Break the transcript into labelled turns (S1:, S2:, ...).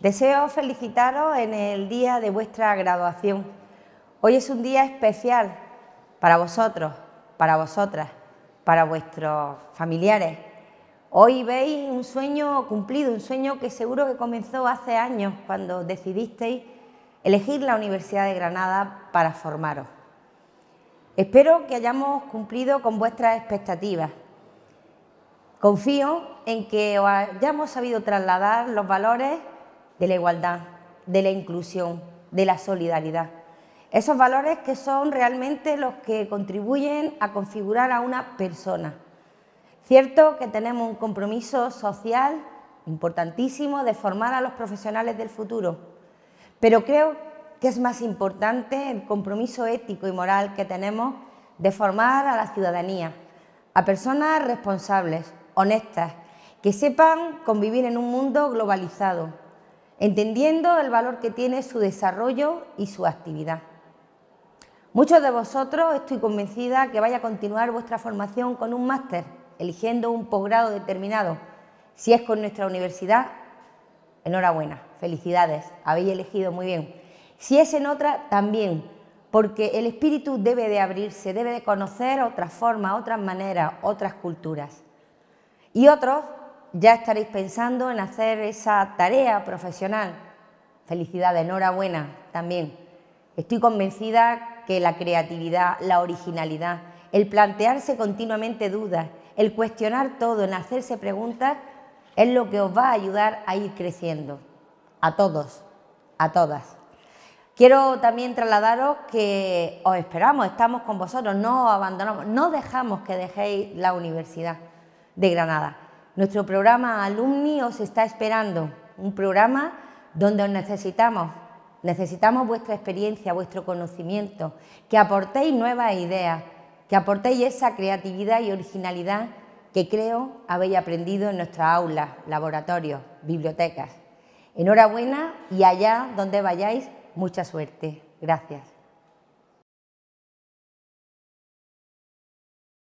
S1: Deseo felicitaros en el día de vuestra graduación. Hoy es un día especial para vosotros, para vosotras, para vuestros familiares. Hoy veis un sueño cumplido, un sueño que seguro que comenzó hace años cuando decidisteis elegir la Universidad de Granada para formaros. Espero que hayamos cumplido con vuestras expectativas. Confío en que os hayamos sabido trasladar los valores de la igualdad, de la inclusión, de la solidaridad. Esos valores que son realmente los que contribuyen a configurar a una persona. Cierto que tenemos un compromiso social importantísimo de formar a los profesionales del futuro, pero creo que es más importante el compromiso ético y moral que tenemos de formar a la ciudadanía, a personas responsables, honestas, que sepan convivir en un mundo globalizado, entendiendo el valor que tiene su desarrollo y su actividad. Muchos de vosotros estoy convencida que vaya a continuar vuestra formación con un máster, eligiendo un posgrado determinado. Si es con nuestra universidad, enhorabuena, felicidades, habéis elegido muy bien. Si es en otra, también, porque el espíritu debe de abrirse, debe de conocer otras formas, otras maneras, otras culturas. Y otros ya estaréis pensando en hacer esa tarea profesional. Felicidades, enhorabuena también. Estoy convencida que la creatividad, la originalidad, el plantearse continuamente dudas, el cuestionar todo, en hacerse preguntas, es lo que os va a ayudar a ir creciendo. A todos, a todas. Quiero también trasladaros que os esperamos, estamos con vosotros, no os abandonamos, no dejamos que dejéis la Universidad de Granada. Nuestro programa Alumni os está esperando, un programa donde os necesitamos, necesitamos vuestra experiencia, vuestro conocimiento, que aportéis nuevas ideas, que aportéis esa creatividad y originalidad que creo habéis aprendido en nuestras aulas, laboratorios, bibliotecas. Enhorabuena y allá donde vayáis, mucha suerte. Gracias.